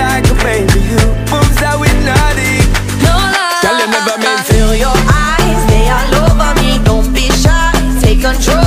like a baby who moves that we naughty. No lie. Girl, you never meant feel your eyes, they all over me. Don't be shy, take control.